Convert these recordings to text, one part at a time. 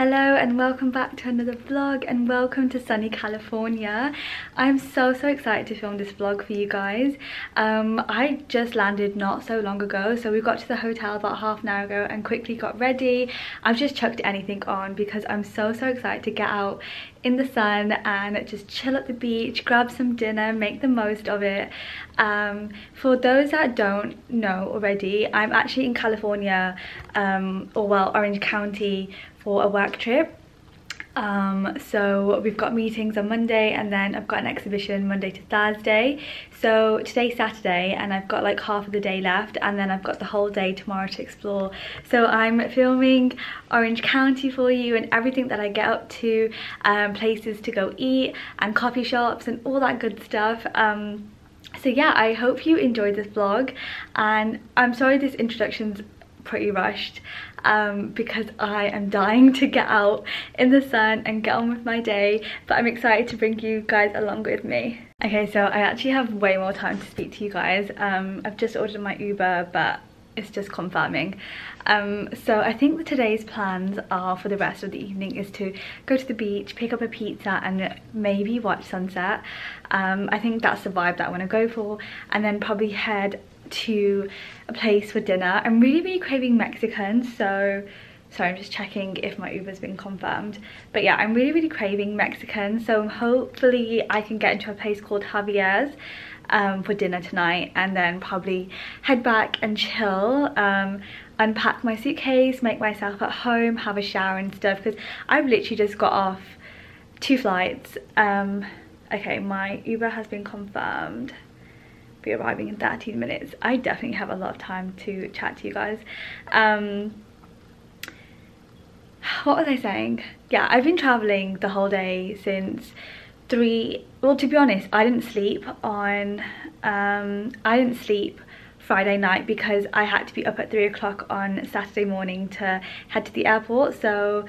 Hello and welcome back to another vlog and welcome to sunny California. I'm so so excited to film this vlog for you guys. Um, I just landed not so long ago so we got to the hotel about half an hour ago and quickly got ready. I've just chucked anything on because I'm so so excited to get out in the sun and just chill at the beach, grab some dinner, make the most of it. Um, for those that don't know already, I'm actually in California um, or well Orange County for a work trip. Um, so we've got meetings on Monday and then I've got an exhibition Monday to Thursday. So today's Saturday and I've got like half of the day left and then I've got the whole day tomorrow to explore. So I'm filming Orange County for you and everything that I get up to um, places to go eat and coffee shops and all that good stuff. Um, so yeah I hope you enjoyed this vlog and I'm sorry this introduction's pretty rushed um, because I am dying to get out in the sun and get on with my day but I'm excited to bring you guys along with me. Okay so I actually have way more time to speak to you guys. Um, I've just ordered my Uber but it's just confirming. Um, so I think today's plans are for the rest of the evening is to go to the beach, pick up a pizza and maybe watch sunset. Um, I think that's the vibe that I want to go for and then probably head to a place for dinner. I'm really, really craving Mexican, so sorry, I'm just checking if my Uber's been confirmed. But yeah, I'm really, really craving Mexican, so hopefully I can get into a place called Javier's um, for dinner tonight and then probably head back and chill. Um, unpack my suitcase, make myself at home, have a shower and stuff because I've literally just got off two flights. Um, okay, my Uber has been confirmed be arriving in 13 minutes. I definitely have a lot of time to chat to you guys. Um, what was I saying? Yeah, I've been traveling the whole day since three, well to be honest, I didn't sleep on, um, I didn't sleep Friday night because I had to be up at three o'clock on Saturday morning to head to the airport. So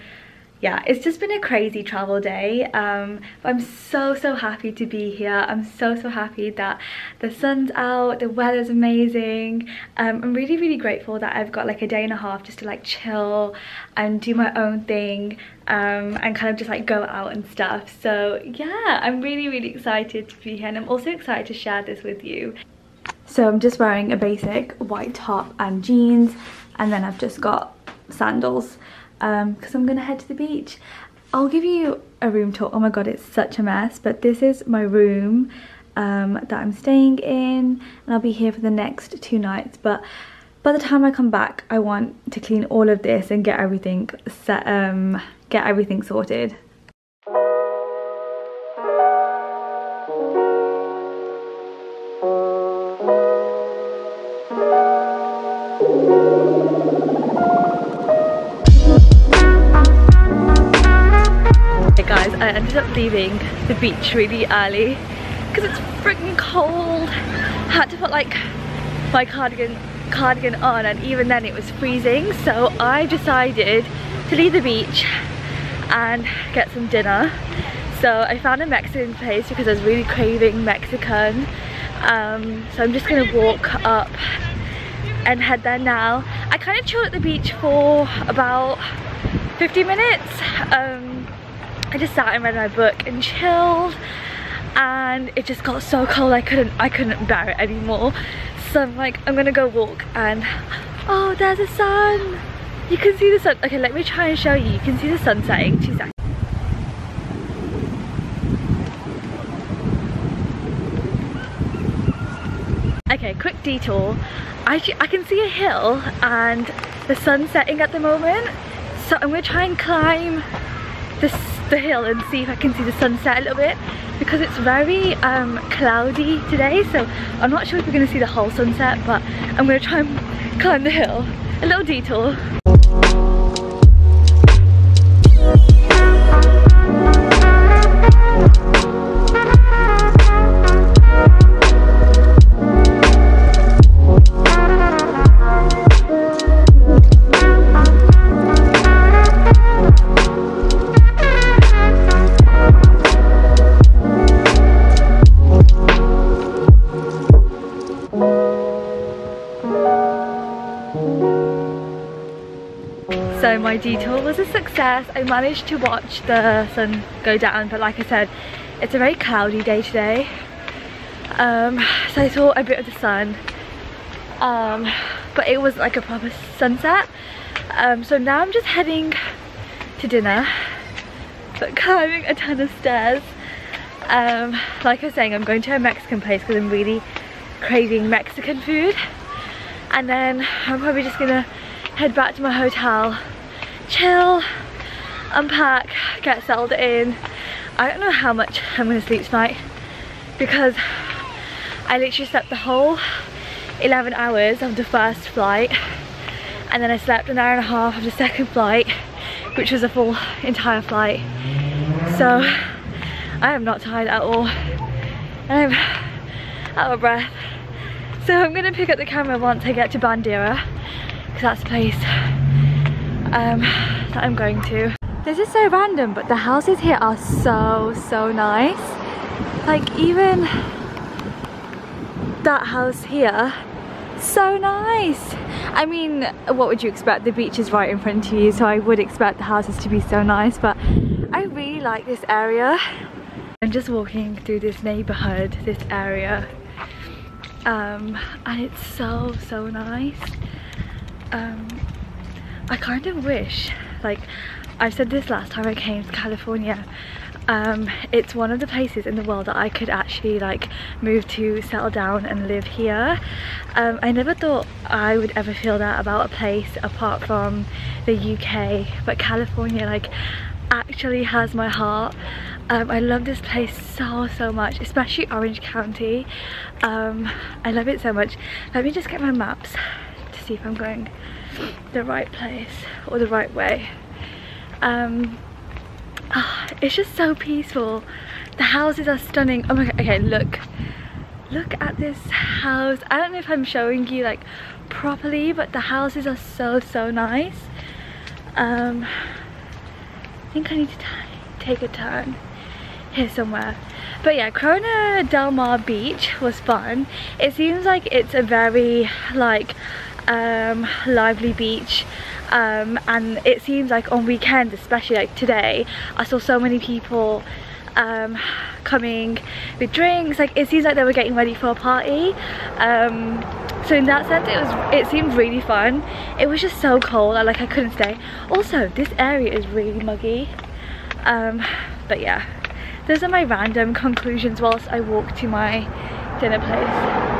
yeah it's just been a crazy travel day um, i'm so so happy to be here. I'm so so happy that the sun's out the weather's amazing. Um, i'm really really grateful that i've got like a day and a half just to like chill and do my own thing um, and kind of just like go out and stuff. So yeah i'm really really excited to be here and i'm also excited to share this with you. So i'm just wearing a basic white top and jeans and then i've just got sandals because um, I'm gonna head to the beach. I'll give you a room tour. Oh my god, it's such a mess, but this is my room um, that I'm staying in and I'll be here for the next two nights. But by the time I come back, I want to clean all of this and get everything set, um, get everything sorted. Ended up leaving the beach really early because it's freaking cold. I had to put like my cardigan cardigan on and even then it was freezing so I decided to leave the beach and get some dinner. So I found a Mexican place because I was really craving Mexican. Um, so I'm just gonna walk up and head there now. I kind of chilled at the beach for about 50 minutes. Um, I just sat and read my book and chilled and it just got so cold I couldn't I couldn't bear it anymore. So I'm like I'm gonna go walk and oh there's the sun. You can see the sun. Okay let me try and show you. You can see the sun setting two seconds. Okay quick detour. I, I can see a hill and the sun setting at the moment. So I'm gonna try and climb this the hill and see if I can see the sunset a little bit because it's very um, cloudy today so I'm not sure if we're going to see the whole sunset but I'm going to try and climb the hill. A little detour. Detour was a success. I managed to watch the sun go down, but like I said, it's a very cloudy day today. Um, so I saw a bit of the sun, um, but it was like a proper sunset. Um, so now I'm just heading to dinner, but climbing a ton of stairs. Um, like I was saying, I'm going to a Mexican place because I'm really craving Mexican food. And then I'm probably just gonna head back to my hotel, chill, unpack, get settled in. I don't know how much I'm gonna sleep tonight because I literally slept the whole 11 hours of the first flight and then I slept an hour and a half of the second flight which was a full entire flight. So I am not tired at all. And I'm out of breath. So I'm gonna pick up the camera once I get to Bandera because that's the place um, that I'm going to. This is so random but the houses here are so so nice. Like even that house here so nice. I mean what would you expect? The beach is right in front of you so I would expect the houses to be so nice but I really like this area. I'm just walking through this neighborhood this area. Um, and it's so so nice. Um, I kind of wish like I said this last time I came to California um, it's one of the places in the world that I could actually like move to settle down and live here. Um, I never thought I would ever feel that about a place apart from the UK but California like actually has my heart. Um, I love this place so so much especially Orange County. Um, I love it so much. Let me just get my maps to see if I'm going the right place or the right way. Um, oh, it's just so peaceful. The houses are stunning. Oh my god okay look. Look at this house. I don't know if i'm showing you like properly but the houses are so so nice. Um i think i need to take a turn here somewhere. But yeah corona del mar beach was fun. It seems like it's a very like um lively beach um, and it seems like on weekends especially like today I saw so many people um, coming with drinks. Like it seems like they were getting ready for a party. Um, so in that sense it was it seemed really fun. It was just so cold I like I couldn't stay. Also this area is really muggy. Um, but yeah. Those are my random conclusions whilst I walk to my dinner place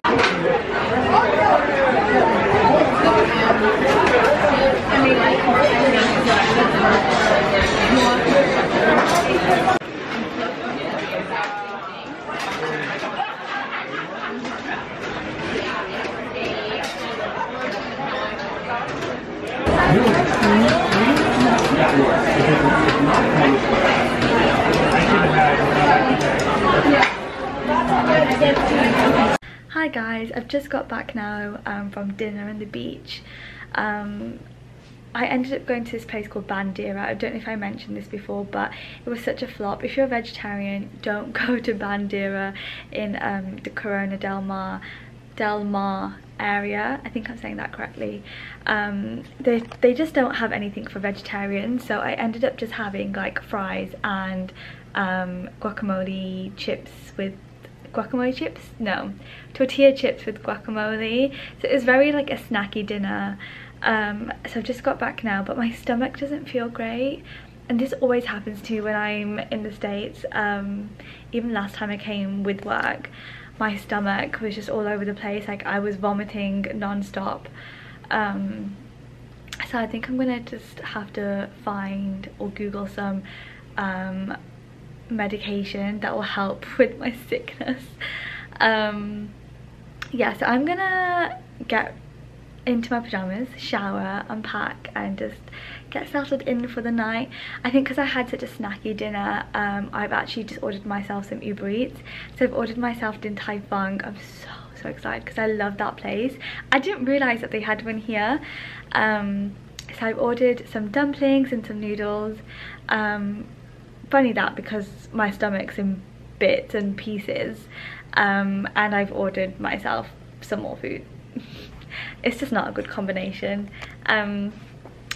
Hi guys, I've just got now um, from dinner on the beach. Um, I ended up going to this place called Bandera. I don't know if I mentioned this before, but it was such a flop. If you're a vegetarian, don't go to Bandera in um, the Corona Del Mar, Del Mar area. I think I'm saying that correctly. Um, they, they just don't have anything for vegetarians, so I ended up just having like fries and um, guacamole chips with guacamole chips? No. Tortilla chips with guacamole. So it was very like a snacky dinner. Um, so I've just got back now but my stomach doesn't feel great. And this always happens to me when I'm in the States. Um, even last time I came with work my stomach was just all over the place. Like I was vomiting non-stop. Um, so I think I'm gonna just have to find or google some um, medication that will help with my sickness um, yeah so I'm gonna get into my pajamas, shower, unpack and just get settled in for the night. I think because I had such a snacky dinner, um, I've actually just ordered myself some Uber Eats. So I've ordered myself Din Tai Fung. I'm so, so excited because I love that place. I didn't realise that they had one here. Um, so I've ordered some dumplings and some noodles. Um, funny that because my stomach's in bits and pieces. Um, and I've ordered myself some more food. it's just not a good combination um,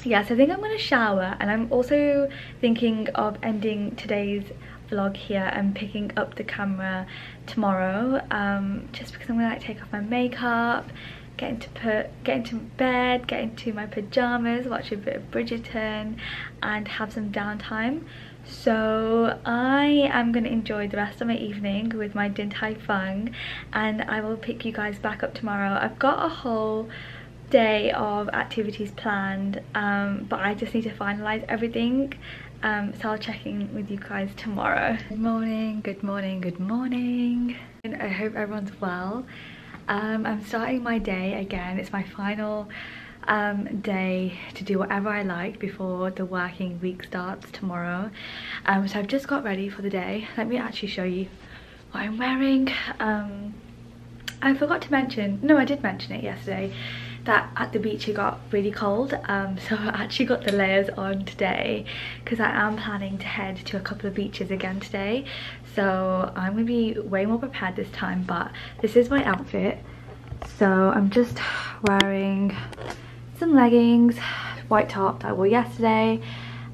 yeah so i think i'm gonna shower and i'm also thinking of ending today's vlog here and picking up the camera tomorrow um, just because i'm gonna like take off my makeup get into put get into bed get into my pajamas watch a bit of bridgerton and have some downtime so i am going to enjoy the rest of my evening with my din tai fung and i will pick you guys back up tomorrow i've got a whole day of activities planned um, but I just need to finalize everything um, so I'll check in with you guys tomorrow. Good morning, good morning, good morning. I hope everyone's well. Um, I'm starting my day again. It's my final um, day to do whatever I like before the working week starts tomorrow. Um, so I've just got ready for the day. Let me actually show you what I'm wearing. Um, I forgot to mention, no I did mention it yesterday, that at the beach it got really cold um, so I actually got the layers on today because I am planning to head to a couple of beaches again today so I'm gonna be way more prepared this time but this is my outfit so I'm just wearing some leggings white top that I wore yesterday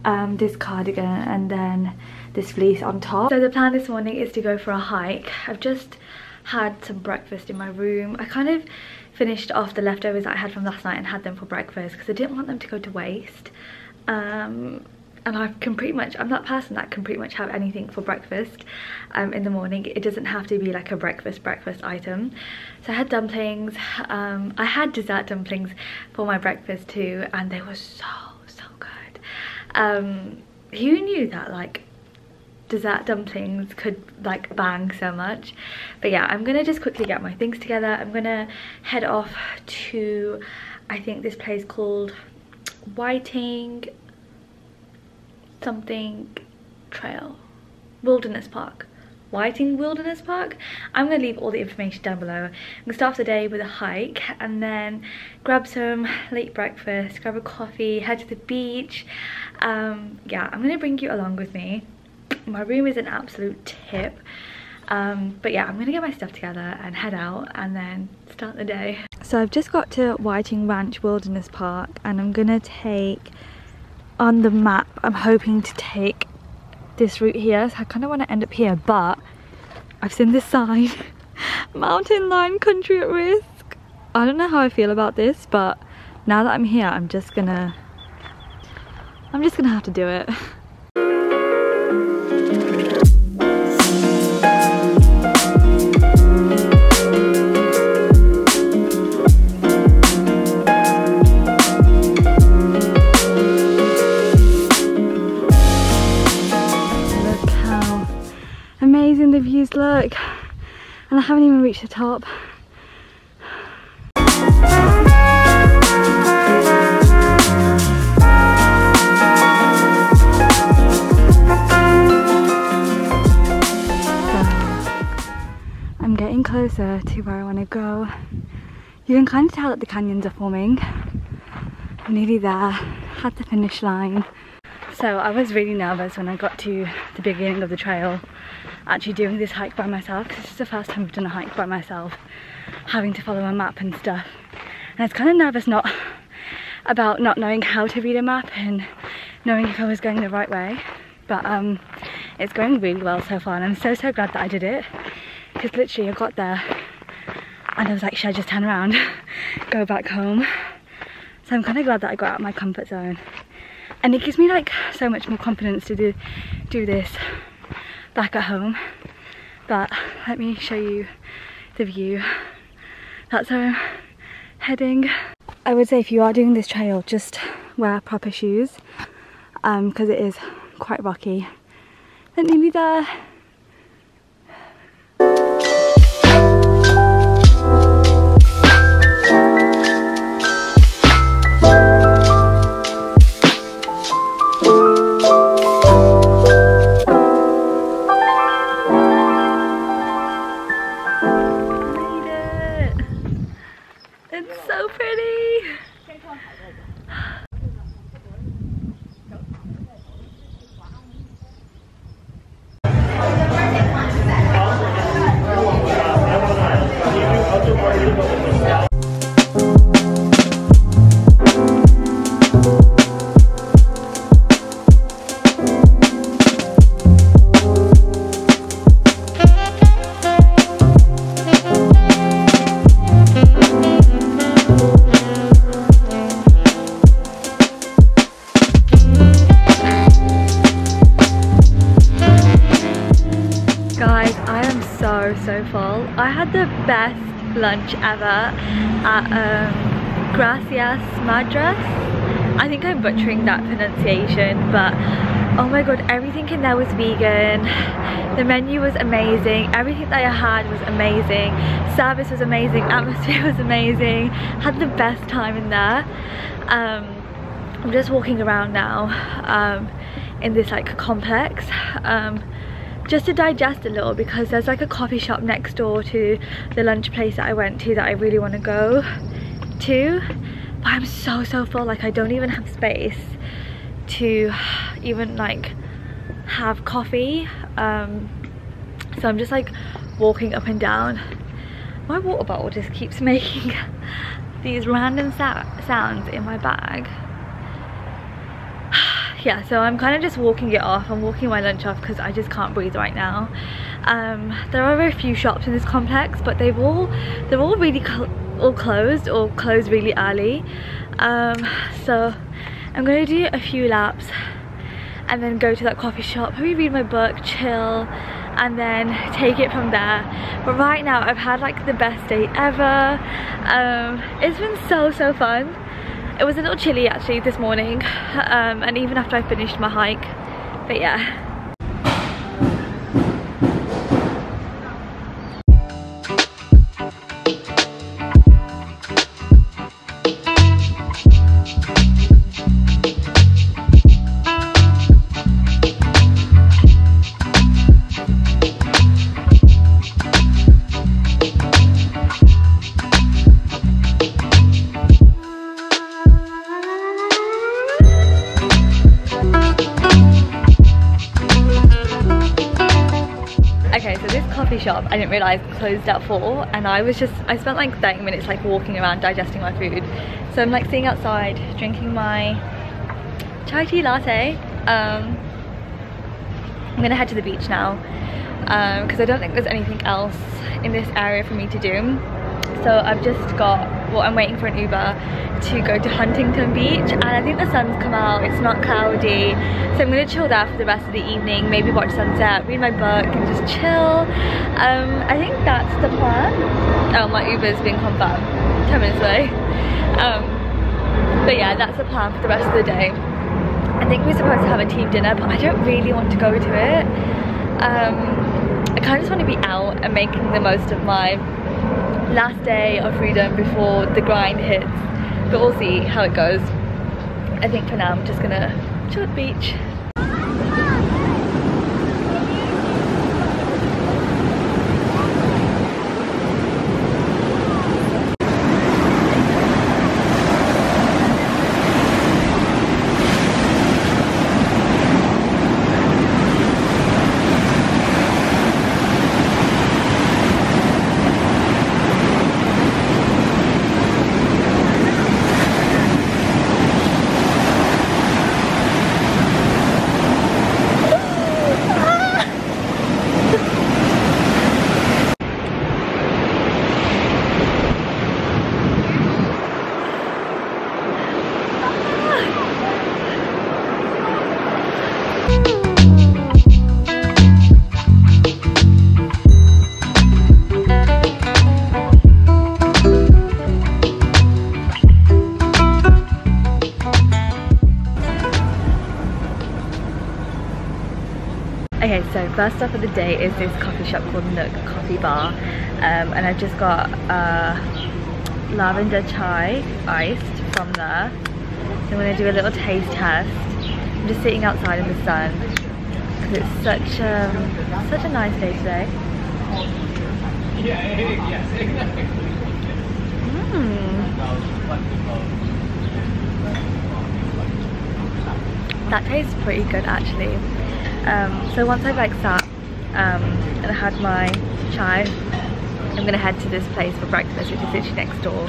um, this cardigan and then this fleece on top. So the plan this morning is to go for a hike. I've just had some breakfast in my room. I kind of finished off the leftovers that I had from last night and had them for breakfast because I didn't want them to go to waste. Um, and I can pretty much, I'm that person that can pretty much have anything for breakfast um, in the morning. It doesn't have to be like a breakfast breakfast item. So I had dumplings, um, I had dessert dumplings for my breakfast too and they were so, so good. Um, who knew that like dessert dumplings could like bang so much but yeah i'm gonna just quickly get my things together i'm gonna head off to i think this place called whiting something trail wilderness park Whiting Wilderness Park. I'm going to leave all the information down below. I'm going to start the day with a hike and then grab some late breakfast, grab a coffee, head to the beach. Um, yeah, I'm going to bring you along with me my room is an absolute tip um, but yeah i'm gonna get my stuff together and head out and then start the day so i've just got to whiting ranch wilderness park and i'm gonna take on the map i'm hoping to take this route here. So i kind of want to end up here but i've seen this sign mountain lion country at risk. I don't know how i feel about this but now that i'm here i'm just gonna i'm just gonna have to do it and I haven't even reached the top. I'm getting closer to where I want to go. You can kind of tell that the canyons are forming. I'm nearly there. At the finish line so I was really nervous when I got to the beginning of the trail actually doing this hike by myself because this is the first time I've done a hike by myself having to follow a map and stuff. And I was kind of nervous not about not knowing how to read a map and knowing if I was going the right way. But um it's going really well so far and I'm so so glad that I did it because literally I got there and I was like should I just turn around go back home? So I'm kind of glad that I got out of my comfort zone and it gives me like so much more confidence to do do this back at home. But let me show you the view. That's where I'm heading. I would say if you are doing this trail just wear proper shoes because um, it is quite rocky. And nearly there lunch ever at um, Gracias Madras. I think I'm butchering that pronunciation, but oh my god, everything in there was vegan. The menu was amazing. Everything that I had was amazing. Service was amazing. Atmosphere was amazing. Had the best time in there. Um, I'm just walking around now um, in this like complex. Um, just to digest a little because there's like a coffee shop next door to the lunch place that I went to that I really want to go to. But I'm so so full like I don't even have space to even like have coffee. Um, so I'm just like walking up and down. My water bottle just keeps making these random sounds in my bag yeah so i'm kind of just walking it off. I'm walking my lunch off because i just can't breathe right now. Um, there are very few shops in this complex but they've all they're all really all closed or closed really early. Um, so i'm gonna do a few laps and then go to that coffee shop probably read my book chill and then take it from there. But right now i've had like the best day ever. Um, it's been so so fun it was a little chilly actually this morning um, and even after I finished my hike. But yeah, realise closed at 4 and I was just I spent like 30 minutes like walking around digesting my food. So I'm like sitting outside drinking my chai tea latte. Um, I'm gonna head to the beach now because um, I don't think there's anything else in this area for me to do so I've just got well I'm waiting for an Uber to go to Huntington Beach and I think the sun's come out it's not cloudy. So I'm gonna chill there for the rest of the evening maybe watch sunset read my book and just chill. Um, I think that's the plan. Oh my Uber's been confirmed. 10 minutes away. Um, but yeah that's the plan for the rest of the day. I think we're supposed to have a team dinner but I don't really want to go to it. Um, I kind of just want to be out and making the most of my last day of freedom before the grind hits. But we'll see how it goes. I think for now I'm just gonna chill at the beach first stop of the day is this coffee shop called Nook Coffee Bar. Um, and I've just got uh, lavender chai iced from there. so I'm gonna do a little taste test. I'm just sitting outside in the sun because it's such um, such a nice day today. Mm. That tastes pretty good actually. Um, so once I've like sat um, and had my chai, I'm gonna head to this place for breakfast, which is literally next door.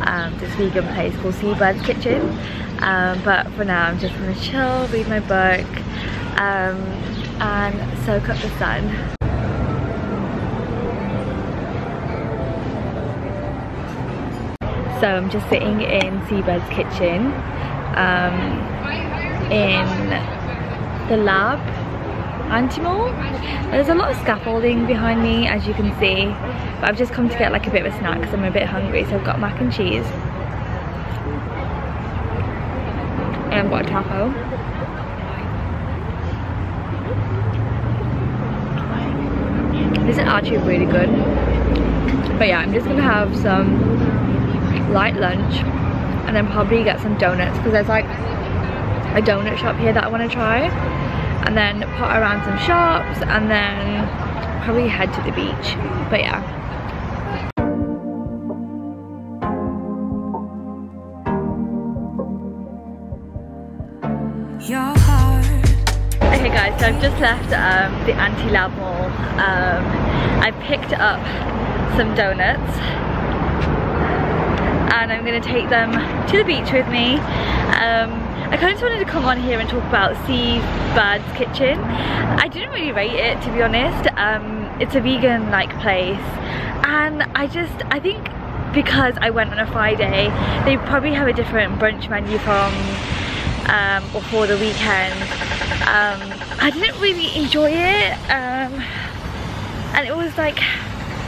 Um, this vegan place called Seabird's Kitchen. Um, but for now, I'm just gonna chill, read my book, um, and soak up the sun. So I'm just sitting in Seabird's kitchen um, in the lab Anti-Mall. There's a lot of scaffolding behind me as you can see. But I've just come to get like a bit of a snack because I'm a bit hungry. So I've got mac and cheese. And I've a taco. This is actually really good. But yeah, I'm just gonna have some light lunch and then probably get some donuts because there's like a donut shop here that I want to try and then put around some shops and then probably head to the beach but yeah Okay guys, so I've just left um, the Anti-Lab Mall. Um, I picked up some donuts and I'm gonna take them to the beach with me. Um, I kind of wanted to come on here and talk about Seabird's Kitchen. I didn't really rate it to be honest. Um, it's a vegan like place and I just, I think because I went on a Friday, they probably have a different brunch menu from um, or for the weekend. Um, I didn't really enjoy it um, and it was like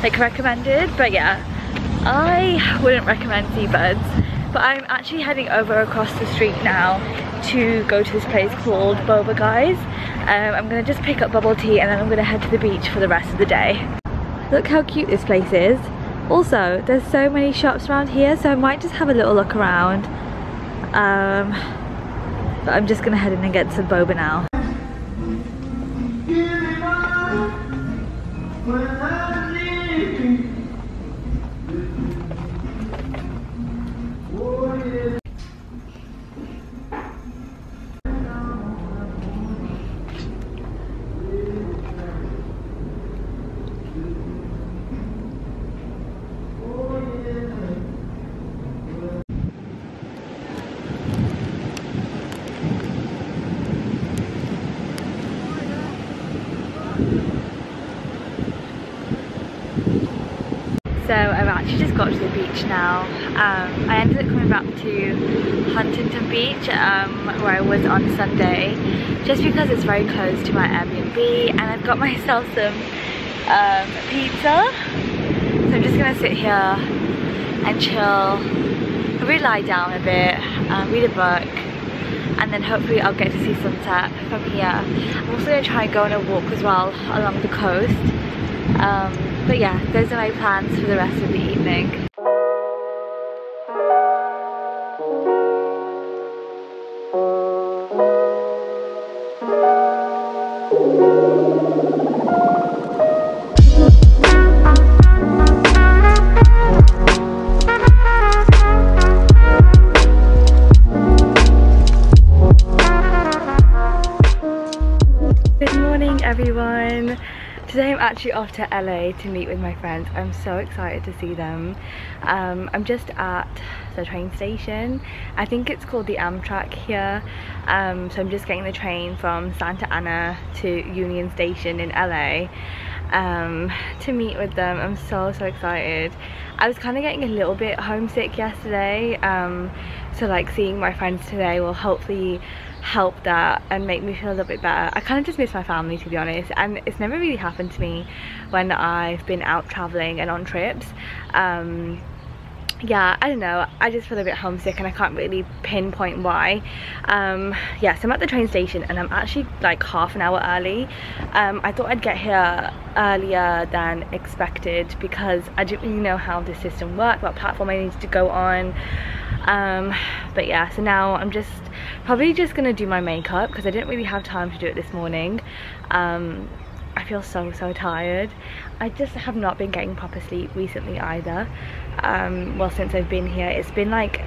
like recommended but yeah I wouldn't recommend Seabirds but I'm actually heading over across the street now to go to this place called Boba Guys. Um, I'm gonna just pick up bubble tea and then I'm gonna head to the beach for the rest of the day. Look how cute this place is. Also, there's so many shops around here so I might just have a little look around. Um, but I'm just gonna head in and get some boba now. Got to the beach now. Um, I ended up coming back to Huntington Beach um, where I was on Sunday just because it's very close to my Airbnb and I've got myself some um, pizza. So I'm just gonna sit here and chill, probably lie down a bit, um, read a book and then hopefully I'll get to see sunset from here. I'm also gonna try and go on a walk as well along the coast. Um, but yeah, those are my plans for the rest of the evening. Actually off to LA to meet with my friends. I'm so excited to see them. Um, I'm just at the train station. I think it's called the Amtrak here. Um, so I'm just getting the train from Santa Ana to Union Station in LA um, to meet with them. I'm so, so excited. I was kind of getting a little bit homesick yesterday. Um, so like seeing my friends today will hopefully help that and make me feel a little bit better. I kind of just miss my family to be honest and it's never really happened to me when I've been out traveling and on trips. Um, yeah i don't know i just feel a bit homesick and i can't really pinpoint why um yeah so i'm at the train station and i'm actually like half an hour early um i thought i'd get here earlier than expected because i didn't really know how the system worked what platform i needed to go on um but yeah so now i'm just probably just gonna do my makeup because i didn't really have time to do it this morning. Um I feel so so tired. I just have not been getting proper sleep recently either. Um, well since I've been here it's been like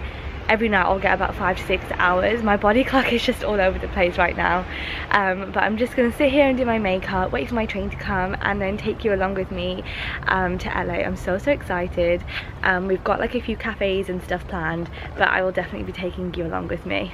every night I'll get about five to six hours. My body clock is just all over the place right now. Um, but I'm just gonna sit here and do my makeup wait for my train to come and then take you along with me um, to LA I'm so so excited. Um, we've got like a few cafes and stuff planned but I will definitely be taking you along with me